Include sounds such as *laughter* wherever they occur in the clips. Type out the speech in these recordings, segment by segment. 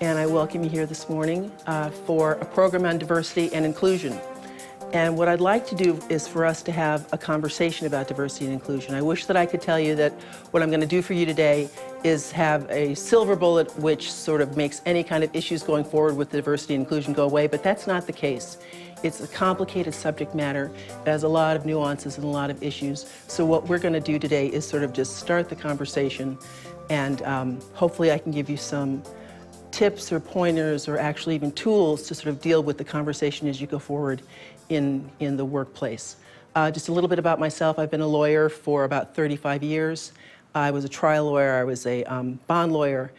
and I welcome you here this morning uh, for a program on diversity and inclusion. And what I'd like to do is for us to have a conversation about diversity and inclusion. I wish that I could tell you that what I'm going to do for you today is have a silver bullet which sort of makes any kind of issues going forward with diversity and inclusion go away, but that's not the case. It's a complicated subject matter. It has a lot of nuances and a lot of issues. So what we're going to do today is sort of just start the conversation and um, hopefully I can give you some tips or pointers or actually even tools to sort of deal with the conversation as you go forward in, in the workplace. Uh, just a little bit about myself. I've been a lawyer for about 35 years. I was a trial lawyer, I was a um, bond lawyer,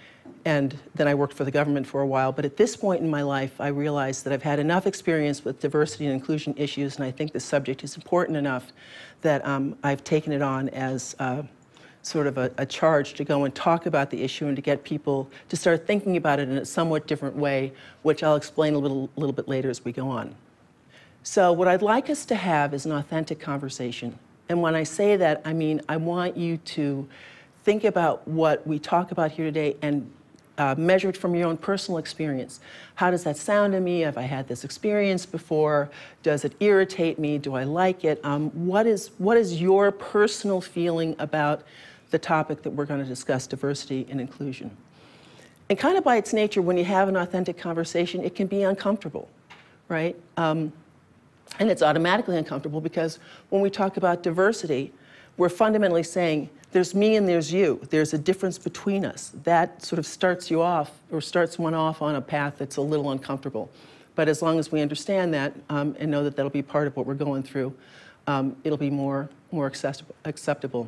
and then I worked for the government for a while. But at this point in my life, I realized that I've had enough experience with diversity and inclusion issues, and I think the subject is important enough that um, I've taken it on as uh, sort of a, a, charge to go and talk about the issue and to get people to start thinking about it in a somewhat different way, which I'll explain a little, little bit later as we go on. So what I'd like us to have is an authentic conversation. And when I say that, I mean I want you to think about what we talk about here today and uh, measure it from your own personal experience. How does that sound to me? Have I had this experience before? Does it irritate me? Do I like it? Um, what, is, what is your personal feeling about the topic that we're going to discuss, diversity and inclusion? And kind of by its nature, when you have an authentic conversation, it can be uncomfortable, right? Um, and it's automatically uncomfortable because when we talk about diversity, we're fundamentally saying there's me and there's you. There's a difference between us. That sort of starts you off or starts one off on a path that's a little uncomfortable. But as long as we understand that um, and know that that'll be part of what we're going through, um, it'll be more, more acceptable. acceptable.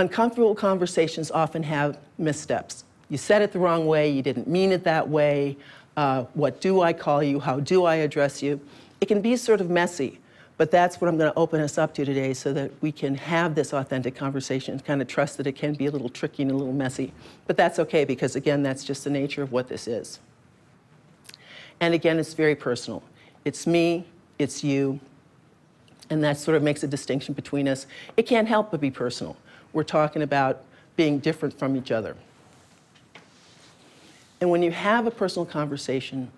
Uncomfortable conversations often have missteps. You said it the wrong way, you didn't mean it that way, uh, what do I call you? How do I address you? It can be sort of messy, but that's what I'm going to open us up to today so that we can have this authentic conversation and kind of trust that it can be a little tricky and a little messy. But that's okay because, again, that's just the nature of what this is. And again, it's very personal. It's me, it's you, and that sort of makes a distinction between us. It can't help but be personal. We're talking about being different from each other. And when you have a personal conversation,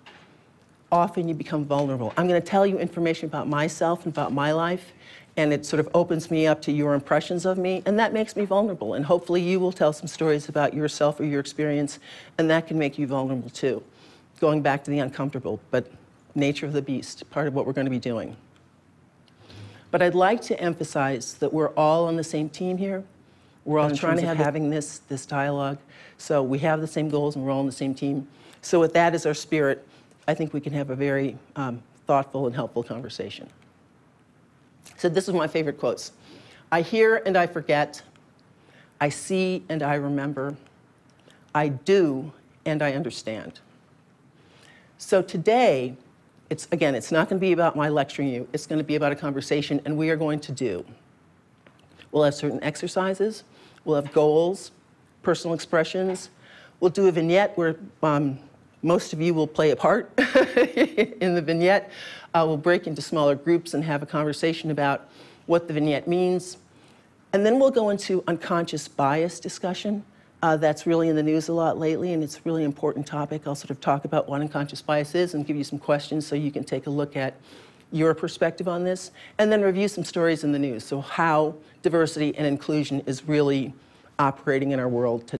often you become vulnerable. I'm going to tell you information about myself and about my life, and it sort of opens me up to your impressions of me, and that makes me vulnerable. And hopefully you will tell some stories about yourself or your experience, and that can make you vulnerable too. Going back to the uncomfortable, but nature of the beast, part of what we're going to be doing. But I'd like to emphasize that we're all on the same team here. We're all trying to have having this, this dialogue. So we have the same goals and we're all on the same team. So with that as our spirit, I think we can have a very um, thoughtful and helpful conversation. So this is my favorite quotes. I hear and I forget. I see and I remember. I do and I understand. So today, it's again, it's not going to be about my lecturing you. It's going to be about a conversation, and we are going to do. We'll have certain exercises. We'll have goals, personal expressions. We'll do a vignette where um, most of you will play a part *laughs* in the vignette. Uh, we'll break into smaller groups and have a conversation about what the vignette means. And then we'll go into unconscious bias discussion. Uh, that's really in the news a lot lately, and it's a really important topic. I'll sort of talk about what unconscious bias is and give you some questions so you can take a look at your perspective on this, and then review some stories in the news. So how diversity and inclusion is really operating in our world today.